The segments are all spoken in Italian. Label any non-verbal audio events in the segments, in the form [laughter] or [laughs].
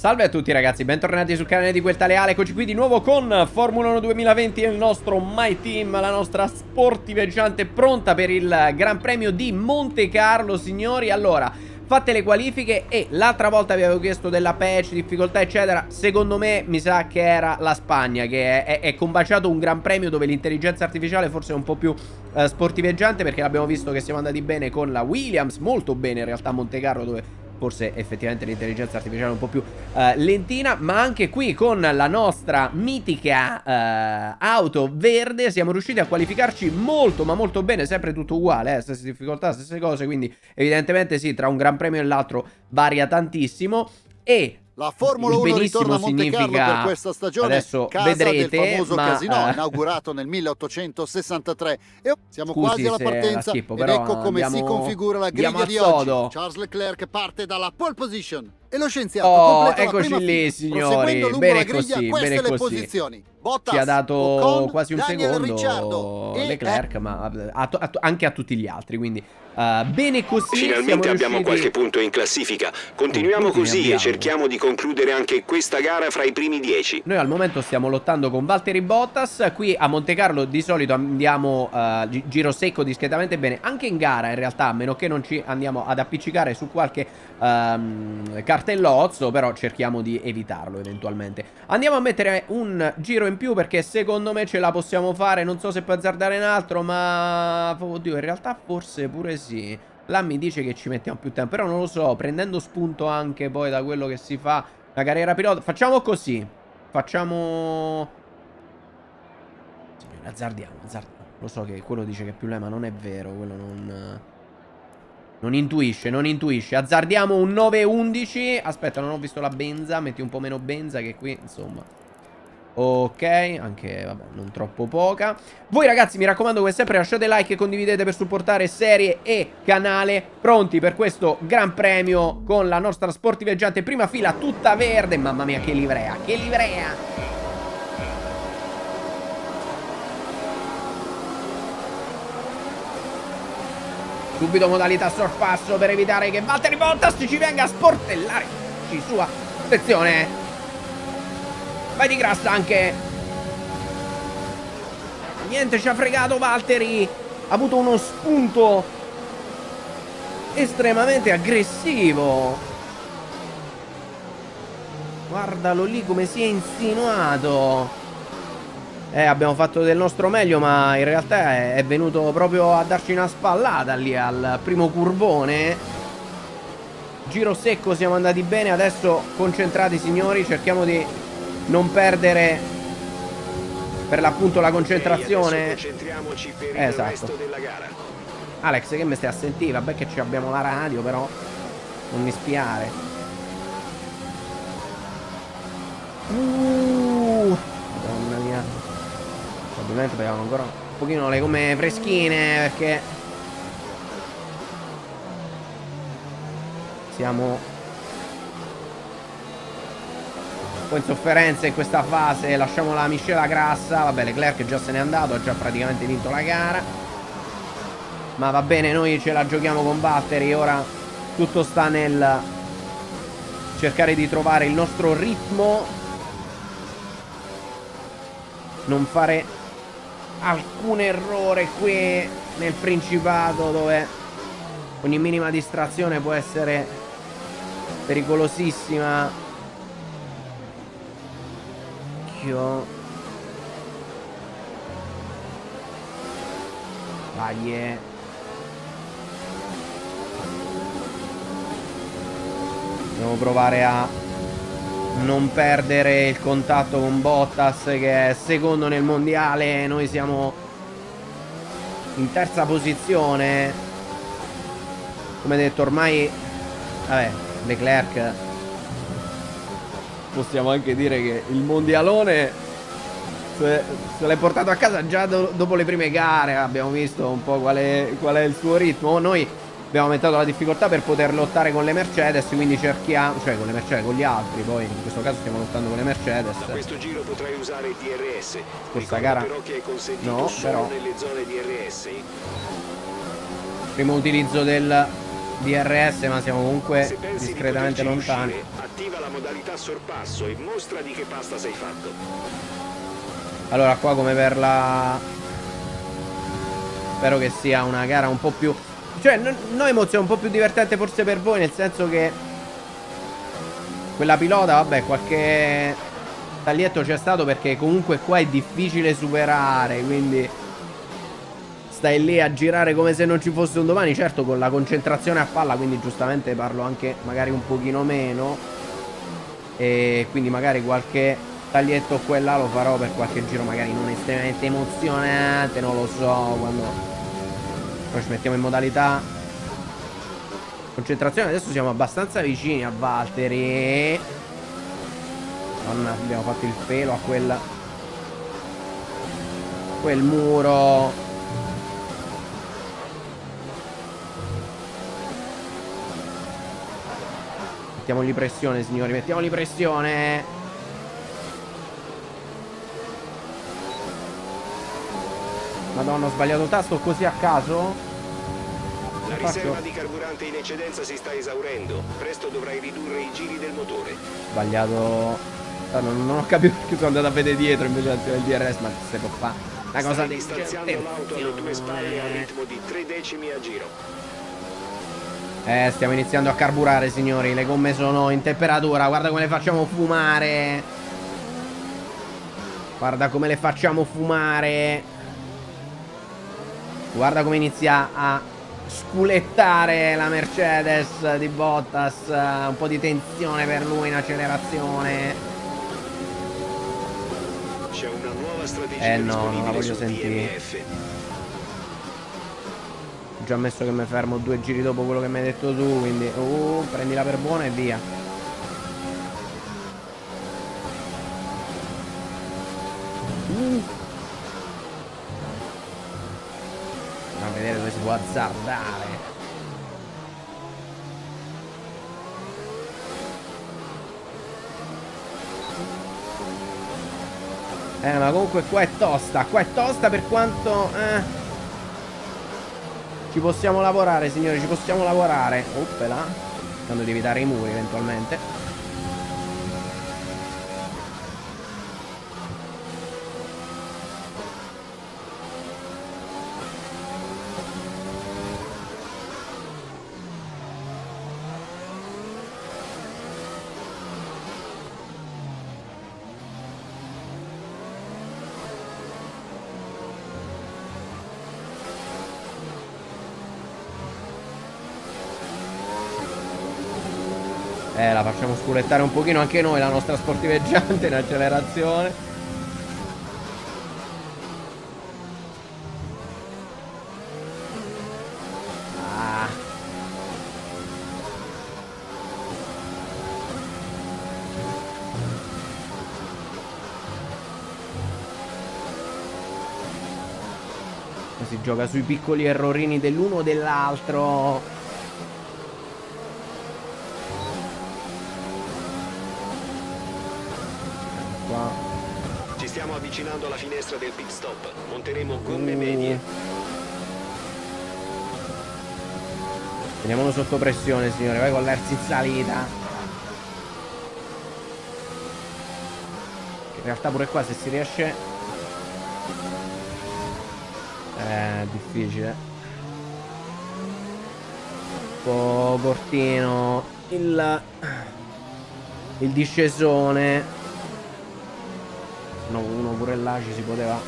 Salve a tutti ragazzi, bentornati sul canale di Quel Leale, eccoci qui di nuovo con Formula 1 2020 e il nostro My Team, la nostra sportiveggiante pronta per il Gran Premio di Monte Carlo, signori. Allora, fatte le qualifiche e l'altra volta vi avevo chiesto della patch, difficoltà eccetera, secondo me mi sa che era la Spagna che è, è, è combaciato un Gran Premio dove l'intelligenza artificiale forse è un po' più uh, sportiveggiante perché l'abbiamo visto che siamo andati bene con la Williams, molto bene in realtà a Monte Carlo dove forse effettivamente l'intelligenza artificiale è un po' più uh, lentina, ma anche qui con la nostra mitica uh, auto verde siamo riusciti a qualificarci molto ma molto bene, sempre tutto uguale, eh, stesse difficoltà, stesse cose, quindi evidentemente sì, tra un gran premio e l'altro varia tantissimo. E la Formula 1 ritorna a Monte Carlo per questa stagione, adesso casa vedrete, del famoso ma, casino uh, inaugurato nel 1863 e siamo Scusi quasi alla partenza schippo, ed ecco come andiamo, si configura la griglia di oggi. Charles Leclerc parte dalla pole position e lo scienziato oh, completa eccoci la prima lì, fila. signori. Bene griglia, così, queste bene le così. posizioni. Bottas, Ci ha dato Ocon, quasi un Daniel secondo Ricciardo e Leclerc, ma a, a, anche a tutti gli altri, quindi uh, bene così. Finalmente abbiamo riusciti... qualche punto in classifica. Continuiamo Oh, così e cerchiamo di concludere anche questa gara fra i primi dieci. Noi al momento stiamo lottando con Valtteri Bottas. Qui a Monte Carlo di solito andiamo uh, gi giro secco discretamente bene. Anche in gara in realtà, a meno che non ci andiamo ad appiccicare su qualche um, cartellozzo. Però cerchiamo di evitarlo eventualmente. Andiamo a mettere un giro in più perché secondo me ce la possiamo fare. Non so se puoi azzardare un altro, ma... Oddio, in realtà forse pure sì. Là mi dice che ci mettiamo più tempo, però non lo so, prendendo spunto anche poi da quello che si fa la carriera pilota. Facciamo così. Facciamo... Signore, azzardiamo, azzardiamo. Lo so che quello dice che è più lei, ma non è vero, quello non... Non intuisce, non intuisce. Azzardiamo un 9-11. Aspetta, non ho visto la benza. Metti un po' meno benza che qui, insomma... Ok, anche, vabbè, non troppo poca. Voi ragazzi, mi raccomando come sempre lasciate like e condividete per supportare serie e canale. Pronti per questo gran premio con la nostra sportiveggiante prima fila tutta verde. Mamma mia, che livrea, che livrea. Subito modalità sorpasso per evitare che Valtteri Bottas ci venga a sportellare. Ci sua Attenzione Vai di grassa anche Niente ci ha fregato Valtteri Ha avuto uno spunto Estremamente aggressivo Guardalo lì come si è insinuato eh, abbiamo fatto del nostro meglio, ma in realtà è, venuto proprio a darci una spallata lì al primo curvone. Giro secco, siamo andati bene. Adesso concentrati, signori. Cerchiamo di non perdere per l'appunto la concentrazione. concentriamoci per il Esatto. resto della gara. Alex, che mi stai a sentire? Vabbè che ci abbiamo la radio, però non mi spiare. Uh, Madonna mia. Ovviamente abbiamo ancora un pochino le gomme freschine perché siamo un po' in sofferenza in questa fase. Lasciamo la miscela grassa. Vabbè, Leclerc già se n'è andato, ha già praticamente vinto la gara. Ma va bene, noi ce la giochiamo con Valtteri. Ora tutto sta nel cercare di trovare il nostro ritmo. Non fare alcun errore qui nel Principato dove ogni minima distrazione può essere pericolosissima. Occhio. Vai. eh. Devo provare a non perdere il contatto con Bottas che è secondo nel mondiale. Noi siamo in terza posizione. Come detto, ormai vabbè, Leclerc possiamo anche dire che il mondialone se, se l'è portato a casa già do- dopo le prime gare. Abbiamo visto un po' qual è, qual è il suo ritmo. Noi abbiamo aumentato la difficoltà per poter lottare con le Mercedes, quindi cerchiamo, cioè con le Mercedes, con gli altri, poi in questo caso stiamo lottando con le Mercedes. Da questo giro potrai usare il DRS. Questa gara- però che è consentito no, solo però- nelle zone DRS. Primo utilizzo del DRS ma siamo comunque di discretamente poterci lontani. riuscire, attiva la modalità sorpasso e mostra di che pasta sei fatto. Allora qua come per la... Spero che sia una gara un po' più... Cioè, no, no emozione, un po' più divertente forse per voi, nel senso che... Quella pilota, vabbè, qualche taglietto c'è stato perché comunque qua è difficile superare, quindi... Stai lì a girare come se non ci fosse un domani, certo con la concentrazione a palla, quindi giustamente parlo anche magari un pochino meno. E quindi magari qualche taglietto qua e là lo farò per qualche giro magari non estremamente emozionante, non lo so, quando poi ci mettiamo in modalità concentrazione, adesso siamo abbastanza vicini a Valtteri. Madonna, abbiamo fatto il pelo a quella quel muro. Mettiamogli pressione, signori, mettiamogli pressione. Madonna, ho sbagliato tasto così a caso? La riserva di carburante in eccedenza si sta esaurendo. Presto dovrai ridurre i giri del motore. Sbagliato. Ah, Non, non ho capito perché sono andato a vedere dietro invece il DRS, ma se può fare una cosa di distanziando l'auto alle tue spalle a ritmo di 3 decimi a giro. Eh, stiamo iniziando a carburare, signori. Le gomme sono in temperatura. Guarda come le facciamo fumare. Guarda come le facciamo fumare. Guarda come inizia a sculettare la Mercedes di Bottas. Un po' di tensione per lui in accelerazione. C'è una nuova strategia Eh no, non la voglio sentire. DMF. Già ammesso che mi fermo due giri dopo quello che mi hai detto tu. Quindi, uh, prendila per buona e via. Uh. A vedere dove si può azzardare. Eh, ma comunque qua è tosta. Qua è tosta per quanto... Eh. Ci possiamo lavorare, signori, ci possiamo lavorare. Oppela. Cercando di evitare i muri eventualmente. La facciamo sculettare un pochino anche noi, la nostra sportiveggiante in accelerazione. Ah. Si gioca sui piccoli errorini dell'uno o dell'altro. Qua. Ci stiamo avvicinando alla finestra del pit stop. Monteremo gomme medie. Teniamolo sotto pressione, signore. Vai con l'erzi in salita. In realtà pure qua se si riesce... È difficile. Un po' cortino. Il... Il discesone. No, uno pure là ci si poteva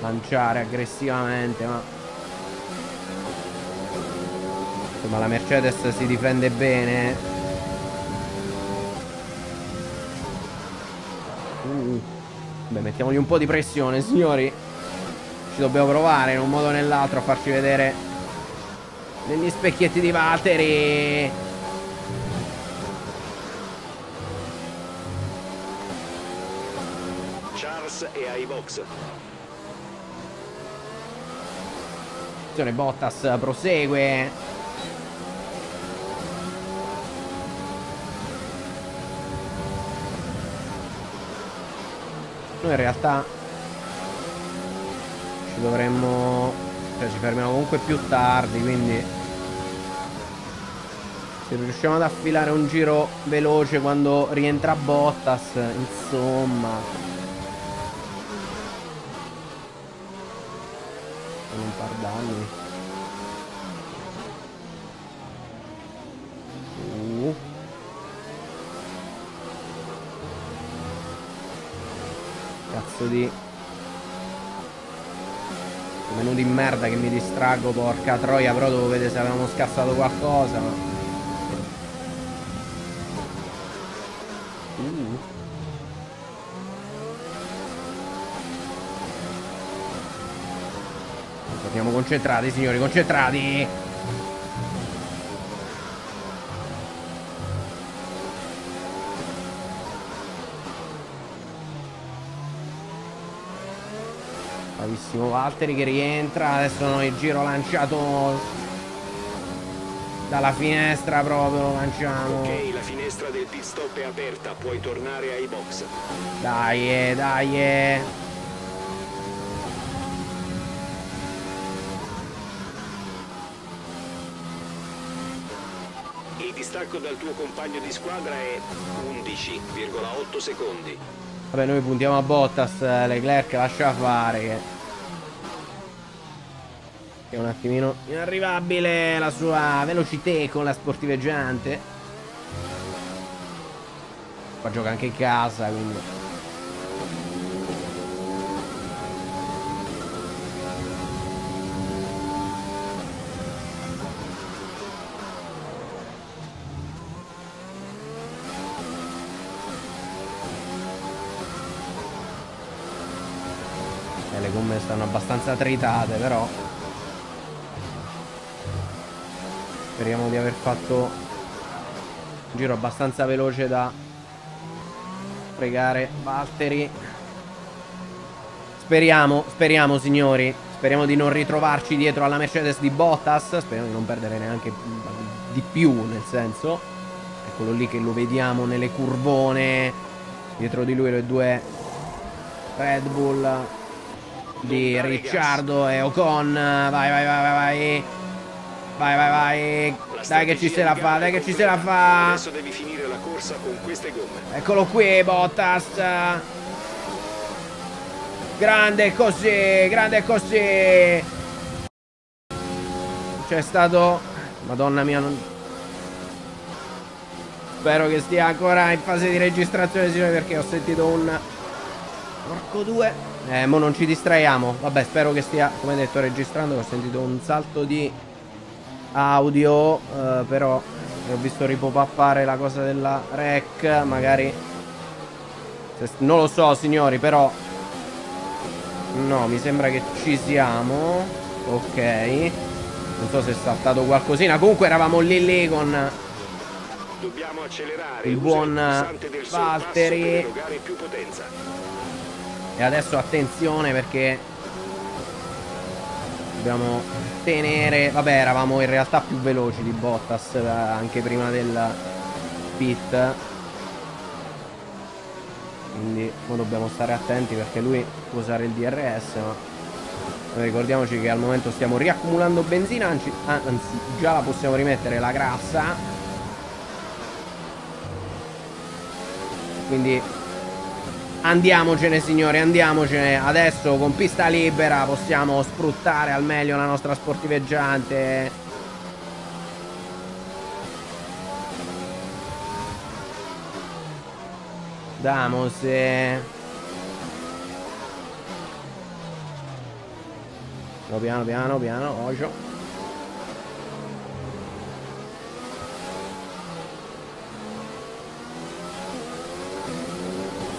lanciare aggressivamente, ma... Insomma, la Mercedes si difende bene. Uh. Beh, mettiamogli un po' di pressione, signori. Ci dobbiamo provare in un modo o nell'altro a farci vedere negli specchietti di Valtteri. È ai box. Attenzione, Bottas prosegue. Noi in realtà ci dovremmo... Cioè ci fermiamo comunque più tardi, quindi... Se riusciamo ad affilare un giro veloce quando rientra Bottas, insomma. Sono un par d'anni. Uh. Cazzo di Menu di merda che mi distraggo, porca troia, però dovevo vedere se avevamo scassato qualcosa, concentrati, signori, concentrati! Bravissimo Valtteri che rientra. Adesso noi giro lanciato dalla finestra proprio lo lanciamo. Ok, la finestra del pit stop è aperta, puoi tornare ai box. Dai, eh, dai. eh. Il distacco dal tuo compagno di squadra è 11,8 secondi. Vabbè, noi puntiamo a Bottas. eh, Leclerc lascia fare. Che... che è un attimino inarrivabile la sua velocità con la sportiveggiante. Qua gioca anche in casa, quindi. Stanno abbastanza tritate, però. Speriamo di aver fatto un giro abbastanza veloce da fregare Valtteri. Speriamo, speriamo signori. Speriamo di non ritrovarci dietro alla Mercedes di Bottas. Speriamo di non perdere neanche di più, nel senso. Eccolo lì che lo vediamo nelle curvone. Dietro di lui le due Red Bull di Ricciardo e Ocon. Vai, vai, vai, vai, vai. Vai, vai, vai. Dai che ci se la fa, dai che ci se la fa. Adesso devi finire la corsa con queste gomme. Eccolo qui, Bottas. Grande così, grande così. C'è stato... Madonna mia, non... Spero che stia ancora in fase di registrazione, perché ho sentito un... Porco due. Eh, mo non ci distraiamo. Vabbè, spero che stia, come detto, registrando. Ho sentito un salto di audio, eh, però ho visto ripopappare la cosa della rec. Magari... Non lo so, signori, però... No, mi sembra che ci siamo. Ok. Non so se è saltato qualcosina. Comunque eravamo lì lì con... Dobbiamo accelerare. Il buon Valtteri. per erogare più potenza. E adesso attenzione perché dobbiamo tenere. Vabbè, eravamo in realtà più veloci di Bottas eh, anche prima del pit. Quindi ora dobbiamo stare attenti perché lui può usare il DRS, ma noi ricordiamoci che al momento stiamo riaccumulando benzina, anzi, anzi già la possiamo rimettere la grassa. Quindi Andiamocene signori, andiamocene. Adesso con pista libera possiamo sfruttare al meglio la nostra sportiveggiante. Damos. eh. No, piano, piano, piano, ocio.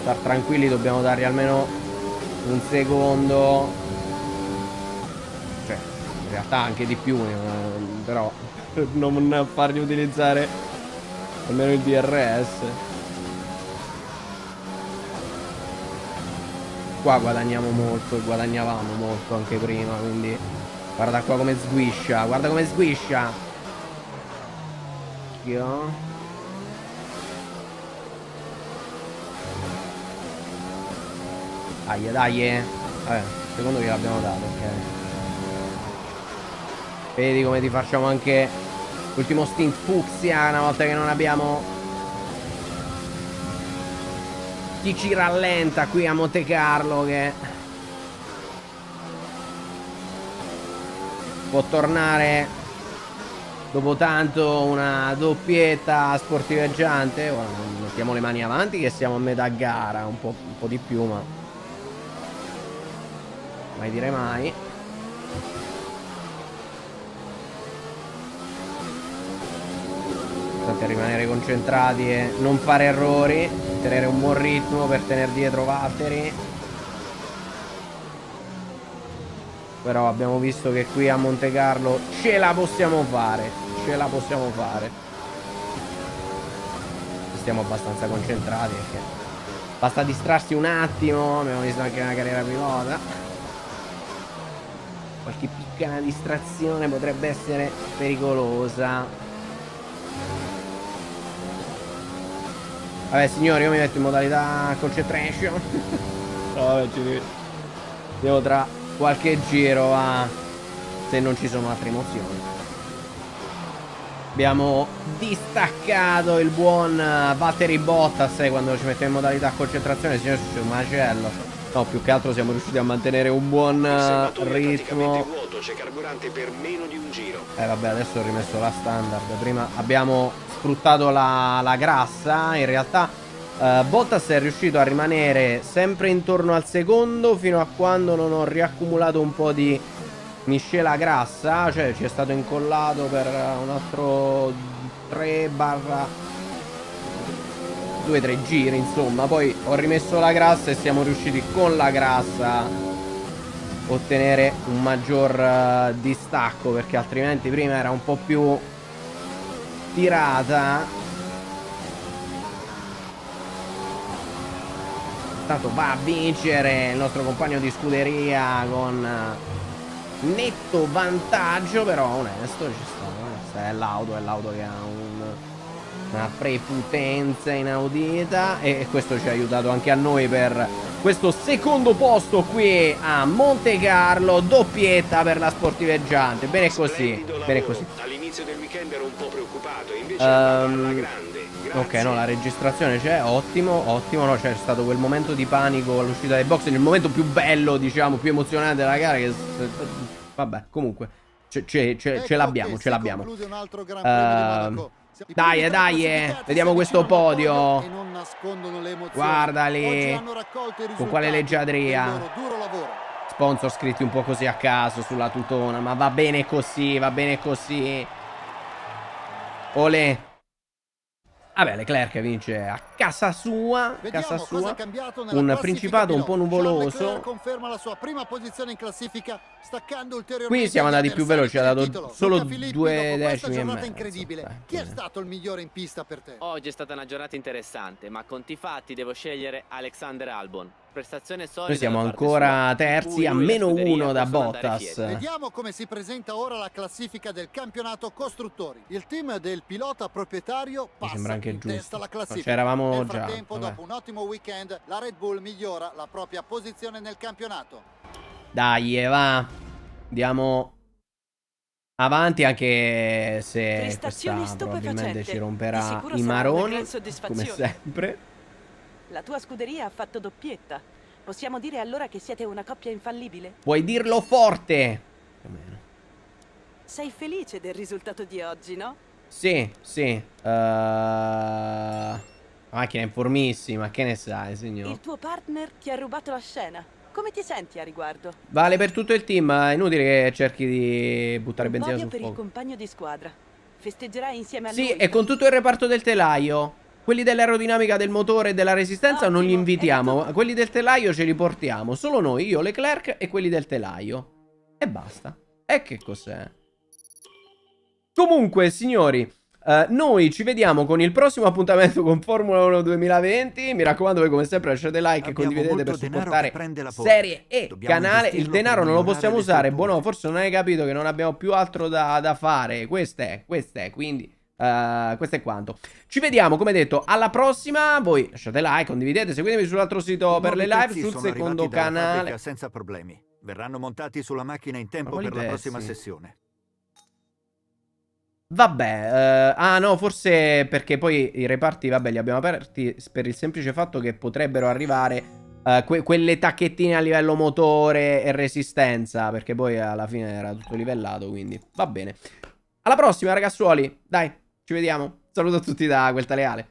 Star tranquilli, dobbiamo dargli almeno un secondo. Cioè, in realtà anche di più, eh, però per [laughs] non fargli utilizzare almeno il DRS. Qua guadagniamo molto e guadagnavamo molto anche prima, quindi guarda qua come sguiscia, guarda come sguiscia. Io. Dai, dai. eh. Vabbè, secondo che l'abbiamo dato, ok. Vedi come ti facciamo anche L'ultimo stint fucsia una volta che non abbiamo chi ci rallenta qui a Monte Carlo che può tornare dopo tanto una doppietta sportiveggiante ora mettiamo le mani avanti che siamo a metà gara un po', un po di più ma mai dire mai importante rimanere concentrati e non fare errori, tenere un buon ritmo per tenere dietro Valtteri. Però abbiamo visto che qui a Monte Carlo ce la possiamo fare, ce la possiamo fare. Stiamo abbastanza concentrati perché basta distrarsi un attimo, abbiamo visto anche una carriera pilota. Qualche piccola distrazione potrebbe essere pericolosa. Vabbè signori io mi metto in modalità concentration [laughs] Vabbè ci Devo tra qualche giro va Se non ci sono altre emozioni. Abbiamo distaccato il buon Valtteri Bottas eh, Quando ci mettiamo in modalità concentrazione Signori c'è un macello No più che altro siamo riusciti a mantenere un buon ritmo vuoto, c'è carburante per meno di un giro Eh vabbè adesso ho rimesso la standard Prima abbiamo sfruttato la, la grassa. In realtà uh, Bottas è riuscito a rimanere sempre intorno al secondo fino a quando non ho riaccumulato un po' di miscela grassa. Cioè ci è stato incollato per un altro 3 barra 2-3 giri insomma. Poi ho rimesso la grassa e siamo riusciti con la grassa a ottenere un maggior uh, distacco perché altrimenti prima era un po' più tirata Tanto va a vincere il nostro compagno di scuderia con eh, netto vantaggio però onesto ci sta è l'auto è l'auto che ha un, una preputenza inaudita e questo ci ha aiutato anche a noi per questo secondo posto qui a Monte Carlo doppietta per la sportiveggiante bene così bene così. All'inizio del weekend ero un po' preoccupato, invece um. Ok, no, la registrazione c'è, ottimo, ottimo, no, c'è stato quel momento di panico all'uscita dai box, il momento più bello, diciamo, più emozionante della gara che... Vabbè, comunque, ce, ce, ce, Ecco ce l'abbiamo, ce l'abbiamo. Uh, dai, dai, eh. vediamo questo podio. Guardali. Con quale leggiadria. Sponsor scritti un po' così a caso sulla tutona, ma va bene così, va bene così. Olè. Vabbè, Leclerc vince a casa sua, casa sua. Un principato un po' nuvoloso. Qui siamo andati più veloci, ha dato solo due decimi e mezzo. incredibile. Chi è stato il migliore in pista per te? Oggi è stata una giornata interessante, ma conti fatti devo scegliere Alexander Albon. Prestazione solida. Noi siamo ancora terzi a meno uno da Bottas. Vediamo come si presenta ora la classifica del campionato costruttori. Il team del pilota proprietario passa Mi sembra anche in giusto. testa alla classifica. C'eravamo nel già. frattempo, dopo un ottimo weekend, la Red Bull migliora la propria posizione nel campionato. Dai, va. Andiamo avanti anche se Prestazioni questa probabilmente ci romperà i maroni, come sempre. La tua scuderia ha fatto doppietta. Possiamo dire allora che siete una coppia infallibile? Puoi dirlo forte. O meno. Sei felice del risultato di oggi, no? Sì, sì. Uh... Macchina è informissima, che ne sai, signor? Il tuo partner ti ha rubato la scena. Come ti senti a riguardo? Vale per tutto il team, è inutile che cerchi di buttare Un benzina sul per il fuoco. compagno di squadra. Festeggerai insieme a Sì, lui. e con tutto il reparto del telaio. Quelli dell'aerodinamica del motore e della resistenza non li Ottimo, invitiamo. Quelli del telaio ce li portiamo. Solo noi, io, Leclerc e quelli del telaio. E basta. E che cos'è? Comunque, signori, eh, noi ci vediamo con il prossimo appuntamento con Formula 1 2020. Mi raccomando, voi come sempre lasciate like e condividete per supportare serie e Dobbiamo canale. Il denaro non lo possiamo usare. Buono, forse non hai capito che non abbiamo più altro da, da fare. Questo è, questo è, quindi... eh, questo è quanto. Ci vediamo, come detto, alla prossima. Voi lasciate like, condividete, seguitemi sull'altro sito per le live, sul secondo canale. senza problemi. Verranno montati sulla macchina in tempo per la pezzi? prossima sessione. Vabbè, eh, ah no, forse perché poi i reparti, vabbè, li abbiamo aperti per il semplice fatto che potrebbero arrivare eh, que quelle tacchettine a livello motore e resistenza, perché poi alla fine era tutto livellato, quindi va bene. Alla prossima, ragazzuoli, dai, ci vediamo. Saluto a tutti da quel tale Ale.